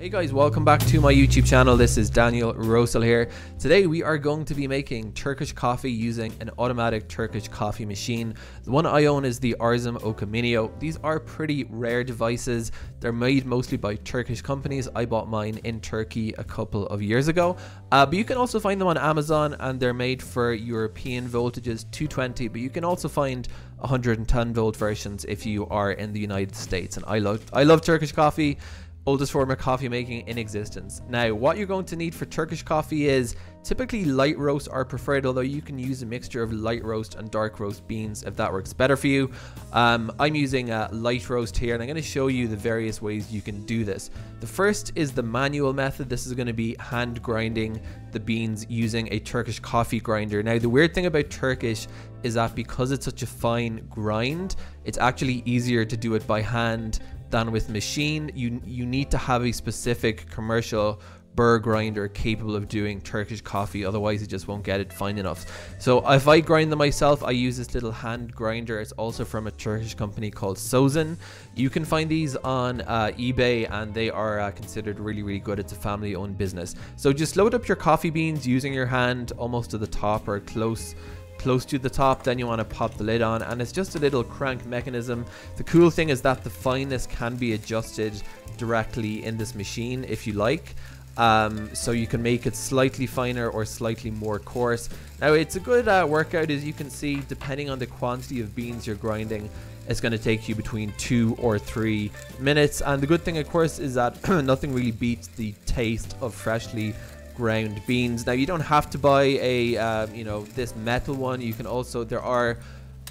Hey guys, welcome back to my YouTube channel. This is Daniel Rosehill here. Today we are going to be making Turkish coffee using an automatic Turkish coffee machine. The one I own is the Arzum Okka Minio. These are pretty rare devices. They're made mostly by Turkish companies. I bought mine in Turkey a couple of years ago. Uh, but you can also find them on Amazon and they're made for European voltages 220, but you can also find 110 volt versions if you are in the United States. And I love I love Turkish coffee oldest form of coffee making in existence. Now, what you're going to need for Turkish coffee is typically light roast are preferred, although you can use a mixture of light roast and dark roast beans if that works better for you. Um, I'm using a light roast here, and I'm going to show you the various ways you can do this. The first is the manual method. This is going to be hand grinding the beans using a Turkish coffee grinder. Now, the weird thing about Turkish is that because it's such a fine grind, it's actually easier to do it by hand than with machine. You you need to have a specific commercial burr grinder capable of doing Turkish coffee, otherwise you just won't get it fine enough. So if I grind them myself, I use this little hand grinder. It's also from a Turkish company called Sozen. You can find these on uh, eBay and they are uh, considered really, really good. It's a family owned business. So just load up your coffee beans using your hand almost to the top or close close to the top then you want to pop the lid on and it's just a little crank mechanism. The cool thing is that the fineness can be adjusted directly in this machine if you like um, so you can make it slightly finer or slightly more coarse. Now it's a good uh, workout as you can see depending on the quantity of beans you're grinding it's going to take you between two or three minutes. And the good thing of course is that nothing really beats the taste of freshly ground beans. Now you don't have to buy a um, you know this metal one. You can also there are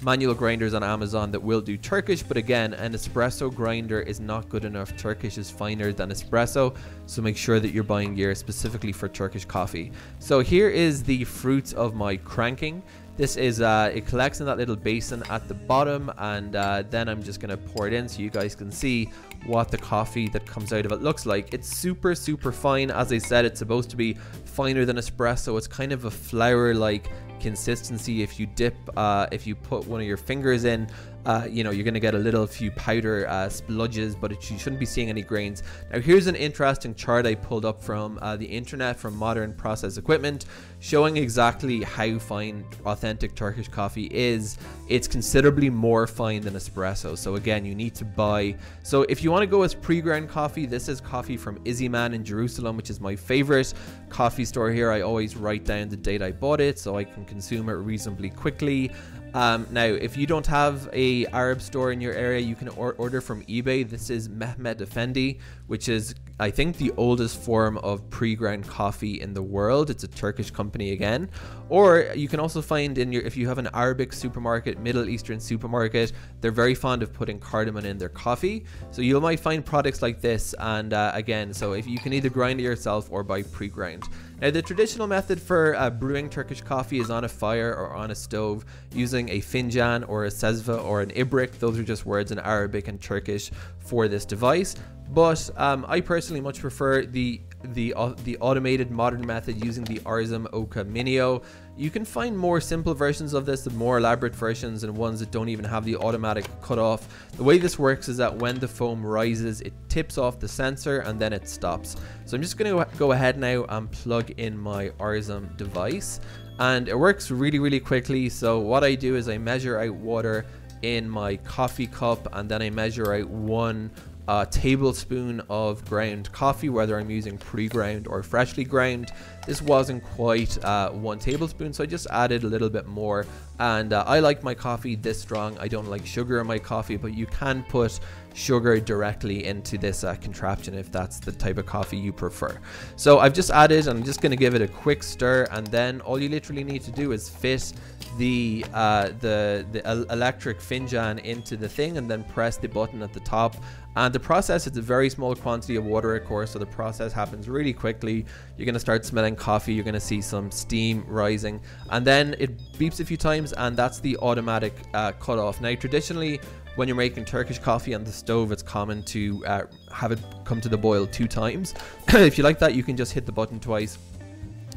manual grinders on Amazon that will do Turkish, but again, an espresso grinder is not good enough. Turkish is finer than espresso, so make sure that you're buying gear specifically for Turkish coffee. So here is the fruits of my cranking. This is, uh, it collects in that little basin at the bottom and uh, then I'm just going to pour it in so you guys can see what the coffee that comes out of it looks like. It's super, super fine. As I said, it's supposed to be finer than espresso. It's kind of a flour-like consistency. If you dip, uh, if you put one of your fingers in, uh, you know, you're going to get a little few powder uh, spludges, but it, you shouldn't be seeing any grains. Now, here's an interesting chart I pulled up from uh, the internet from Modern Process Equipment showing exactly how fine authentic Turkish coffee is. It's considerably more fine than espresso. So, again, you need to buy. So, if you want to go with pre ground coffee, this is coffee from Izhiman in Jerusalem, which is my favorite coffee store here. I always write down the date I bought it so I can consume it reasonably quickly. Um, now, if you don't have a Arab store in your area, you can or order from eBay. This is Mehmet Efendi, which is, I think, the oldest form of pre-ground coffee in the world. It's a Turkish company again. Or you can also find in your, if you have an Arabic supermarket, Middle Eastern supermarket, they're very fond of putting cardamom in their coffee. So you might find products like this. And uh, again, so if you can either grind it yourself or buy pre-ground. Now, the traditional method for uh, brewing Turkish coffee is on a fire or on a stove using a finjan or a cezve or an ibrik. Those are just words in Arabic and Turkish for this device. But um, I personally much prefer the the uh, the automated modern method using the Arzum Okka Minio. You can find more simple versions of this, the more elaborate versions, and ones that don't even have the automatic cutoff. The way this works is that when the foam rises, it tips off the sensor and then it stops. So I'm just going to go ahead now and plug in my Arzum device, and it works really, really quickly. So what I do is I measure out water in my coffee cup, and then I measure out one a tablespoon of ground coffee, whether I'm using pre-ground or freshly ground. This wasn't quite uh, one tablespoon, so I just added a little bit more. And uh, I like my coffee this strong. I don't like sugar in my coffee, but you can put sugar directly into this uh, contraption if that's the type of coffee you prefer. So I've just added, and I'm just going to give it a quick stir, and then all you literally need to do is fit the uh, the the electric finjan into the thing, and then press the button at the top. And the process, it's a very small quantity of water, of course, so the process happens really quickly. You're going to start smelling coffee, you're going to see some steam rising, and then it beeps a few times, and that's the automatic uh, cutoff. Now, traditionally, when you're making Turkish coffee on the stove, it's common to uh, have it come to the boil two times. if you like that, you can just hit the button twice.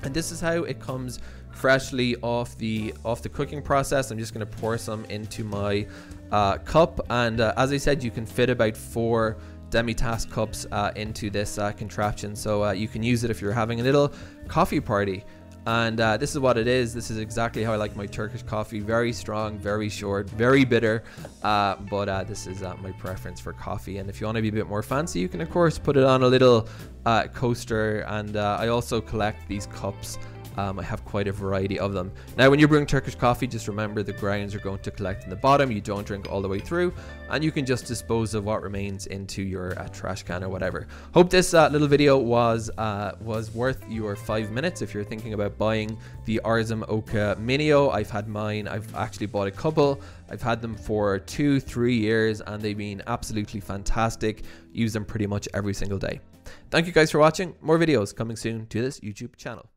And this is how it comes freshly off the off the cooking process. I'm just going to pour some into my uh, cup, and uh, as I said, you can fit about four demi-tasse cups uh, into this uh, contraption so uh, you can use it if you're having a little coffee party and uh, this is what it is. This is exactly how I like my Turkish coffee. Very strong, very short, very bitter. But this is my preference for coffee. And if you want to be a bit more fancy, you can, of course, put it on a little coaster. And I also collect these cups um, I have quite a variety of them. Now, when you bring Turkish coffee, just remember the grounds are going to collect in the bottom. You don't drink all the way through, and you can just dispose of what remains into your uh, trash can or whatever. Hope this uh, little video was uh, was worth your five minutes. If you're thinking about buying the Arzum Okka Minio, I've had mine. I've actually bought a couple. I've had them for two, three years, and they've been absolutely fantastic. Use them pretty much every single day. Thank you guys for watching. More videos coming soon to this YouTube channel.